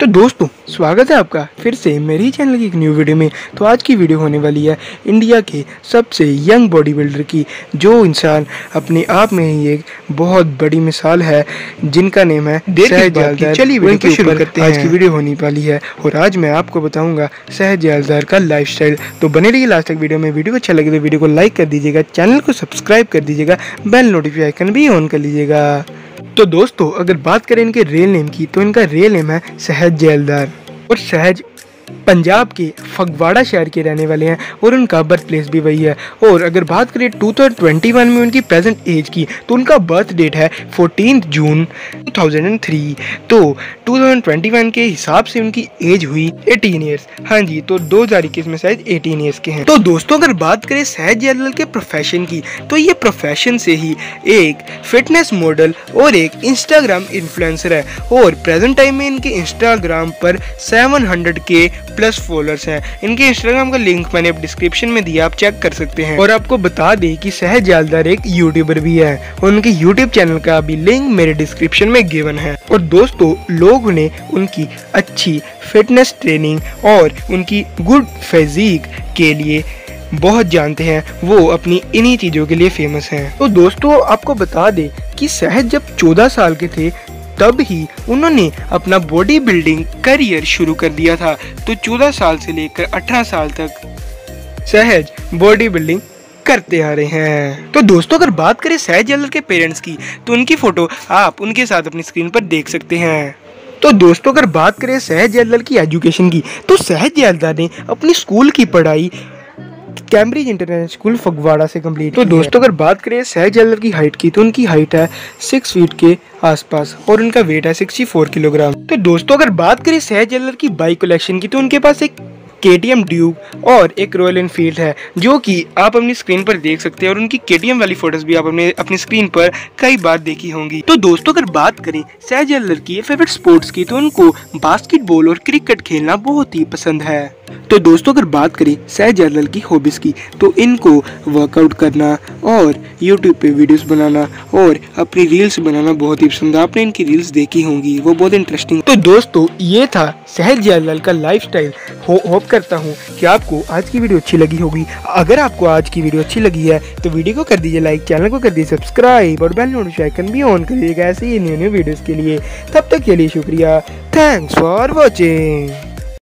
तो दोस्तों स्वागत है आपका फिर से मेरे ही चैनल की एक न्यू वीडियो में। तो आज की वीडियो होने वाली है इंडिया के सबसे यंग बॉडी बिल्डर की जो इंसान अपने आप में ही एक बहुत बड़ी मिसाल है जिनका नेम है देर किस सहज बात की? यालदार। चलिए वीडियो शुरू करते आज की वीडियो होने वाली है। और आज मैं आपको बताऊँगा सहज यालदार का लाइफ तो बने रहिए लास्ट तक वीडियो में। वीडियो को अच्छा लगे तो वीडियो को लाइक कर दीजिएगा चैनल को सब्सक्राइब कर दीजिएगा बेल नोटिफिकेशन भी ऑन कर लीजिएगा। तो दोस्तों, अगर बात करें इनके रियल नेम की तो इनका रियल नेम है सहज जेलदार। और सहज पंजाब के फगवाड़ा शहर के रहने वाले हैं और उनका बर्थ प्लेस भी वही है। और अगर बात करें 2021 में उनकी प्रेजेंट एज की तो उनका बर्थ डेट है 14 जून 2003 तो 2021 के हिसाब से उनकी एज हुई 18 इयर्स हाँ जी तो 2021 में शायद 18 इयर्स के हैं। तो दोस्तों, अगर बात करें सहज जैलल के प्रोफेशन की तो ये प्रोफेशन से ही एक फिटनेस मॉडल और एक इंस्टाग्राम इन्फ्लुएंसर है। और प्रेजेंट टाइम में इनके इंस्टाग्राम पर 700 के प्लस फॉलोअर्स हैं। इनके इंस्टाग्राम का लिंक मैंने डिस्क्रिप्शन में दिया, आप चेक कर सकते हैं। और आपको बता दें कि सहज जालदार एक यूट्यूबर भी है। उनके यूट्यूब चैनल का भी लिंक मेरे डिस्क्रिप्शन में गिवन है। और दोस्तों, लोग उन्हें उनकी अच्छी फिटनेस ट्रेनिंग और उनकी गुड फिजिक के लिए बहुत जानते हैं। वो अपनी इन्हीं चीज़ों के लिए फ़ेमस हैं। तो दोस्तों, आपको बता दें कि सहज जब 14 साल के थे तब ही उन्होंने अपना बॉडी बिल्डिंग करियर शुरू कर दिया था तो 14 साल से लेकर 18 साल तक। सहज बॉडी बिल्डिंग करते आ रहे हैं। तो दोस्तों, अगर बात करें सहज जल्लर के पेरेंट्स की तो उनकी फ़ोटो आप उनके साथ अपनी स्क्रीन पर देख सकते हैं। तो दोस्तों, अगर बात करें सहज जैलदार की एजुकेशन की तो सहज जैलदार ने अपनी स्कूल की पढ़ाई कैम्ब्रिज इंटरनेशनल स्कूल फगवाड़ा से कंप्लीट तो दोस्तों अगर बात करें सहज जैलदार की हाइट की तो उनकी हाइट है सिक्स फीट के आसपास और उनका वेट है सिक्सटी फोर किलोग्राम तो दोस्तों अगर बात करें सहज जैलदार की बाइक कलेक्शन की तो उनके पास एक के टी एम ड्यूब और एक रॉयल एनफील्ड है जो कि आप अपनी स्क्रीन पर देख सकते हैं और उनकी के टी एम वाली फ़ोटोज़ भी आप अपने अपनी स्क्रीन पर कई बार देखी होंगी। तो दोस्तों अगर बात करें सहज अल्लर की फेवरेट स्पोर्ट्स की तो उनको बास्केटबॉल और क्रिकेट खेलना बहुत ही पसंद है। तो दोस्तों, अगर बात करें सहज अल्लर की हॉबीज की तो इनको वर्कआउट करना और यूट्यूब पे वीडियोस बनाना और अपनी रील्स बनाना बहुत ही पसंद है। आपने इनकी रील्स देखी होंगी, वो बहुत इंटरेस्टिंग तो दोस्तों, ये था सहज जयलाल का लाइफ स्टाइल होप करता हूँ कि आपको आज की वीडियो अच्छी लगी होगी। अगर आपको आज की वीडियो अच्छी लगी है तो वीडियो को कर दीजिए लाइक चैनल को कर दीजिए सब्सक्राइब और बेल नोटिफिकेशन भी ऑन कर दीजिएगा ऐसे ही न्यू न्यू वीडियोस के लिए। तब तक के लिए शुक्रिया। Thanks for watching